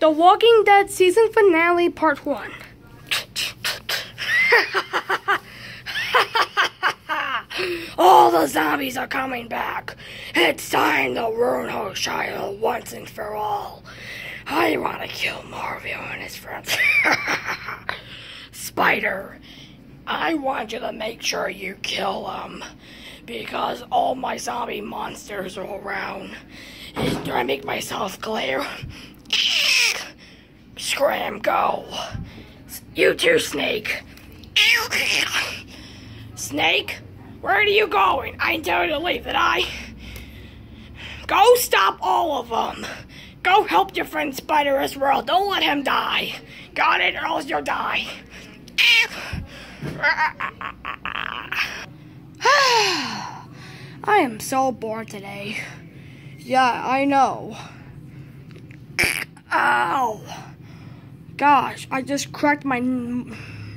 The Walking Dead season finale, part one. All the zombies are coming back. It's time to ruin Hoshio once and for all. I want to kill Mario and his friends. Spider, I want you to make sure you kill them because all my zombie monsters are around. Do I make myself clear? Scram, go. You too, Snake. Snake, where are you going? I to leave, did I? Go stop all of them. Go help your friend Spider as well. Don't let him die. Got it, or else you'll die. I am so bored today. Yeah, I know. Ow. Gosh, I just cracked my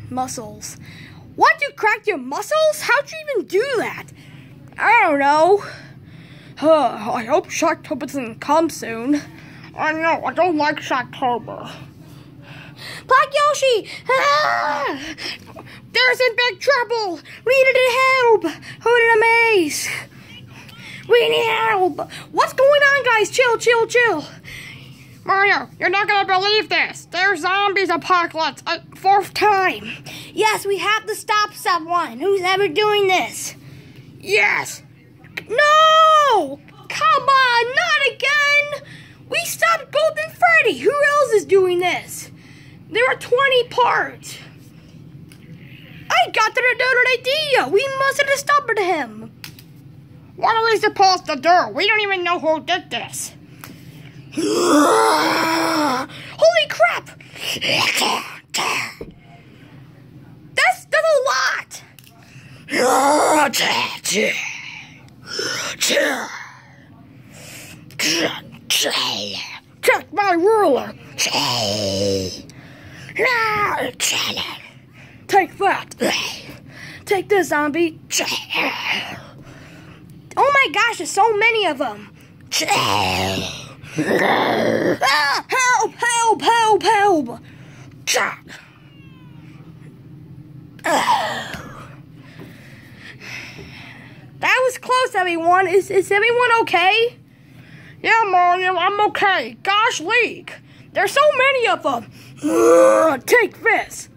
muscles. What? You cracked your muscles? How'd you even do that? I don't know. Huh, I hope Shocktober doesn't come soon. I know, I don't like Shocktober. Black Yoshi! Ah! There's in big trouble! We need help! Who in a maze? We need help! What's going on, guys? Chill, chill, chill. Mario, you're not gonna believe this. There's zombies apocalypse. Uh, fourth time. Yes, we have to stop someone. Who's ever doing this? Yes. No! Come on, not again! We stopped Golden Freddy. Who else is doing this? There are 20 parts. I got another idea. We must have stopped him. What are we supposed to do? We don't even know who did this. Holy crap! That's, that's a lot! Check my ruler! Take that! Take this, zombie! Oh my gosh, there's so many of them! Ah, help! Help! Help! Help! Jack! That was close, everyone. Is is everyone okay? Yeah, Mario, I'm okay. Gosh, League, there's so many of them. Take this.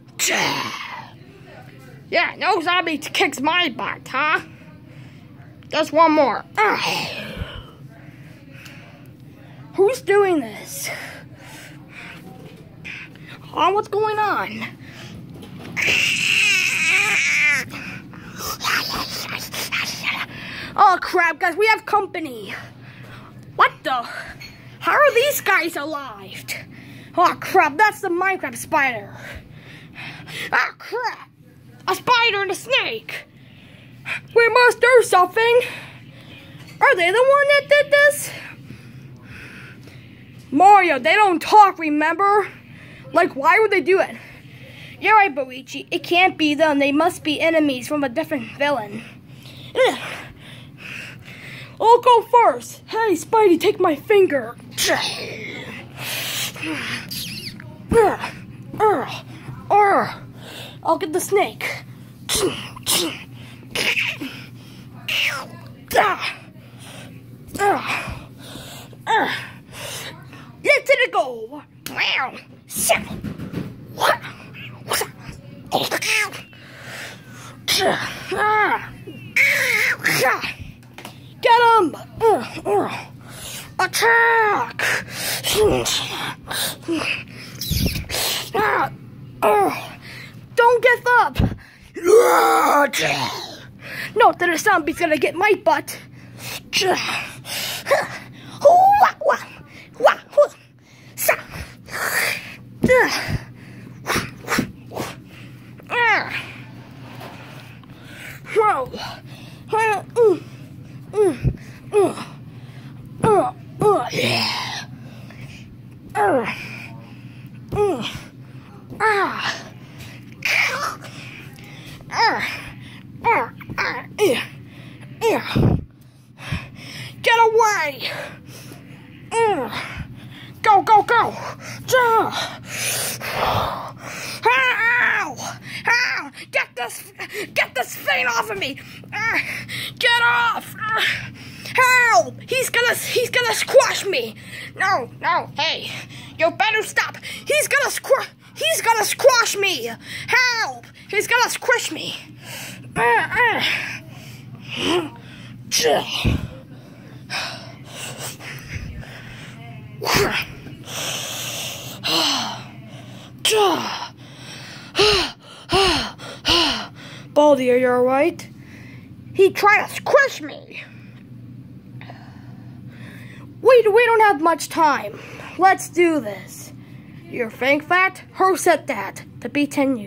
Yeah, no zombie kicks my butt, huh? Just one more. Ugh. Who's doing this? Oh, what's going on? Oh crap, guys, we have company. What the? How are these guys alive? Oh crap, that's the Minecraft spider. Ah crap! A spider and a snake! We must do something! Are they the one that did this? Mario, they don't talk, remember? Like, why would they do it? You're right, Boichi. It can't be them. They must be enemies from a different villain. I'll go first. Hey, Spidey, take my finger. I'll get the snake. Ah. Let's it go. Wow. What? Ah. Get him! Attack! Don't give up! No, that a zombie's gonna get my butt. Whoa. Uh, mm, mm, mm. Uh, uh, yeah. Mm, ah. Get away! Uh, go, go, go! Ow! Ow! Get this, get this thing off of me! Uh, get off! Help! He's gonna, he's gonna squash me! No, no, hey, you better stop! He's gonna squash, he's gonna squash me! Help! He's gonna squish me! Baldy, are you alright? He tried to squish me. Wait, we don't have much time. Let's do this. You think that? Who said that? To be 10 you.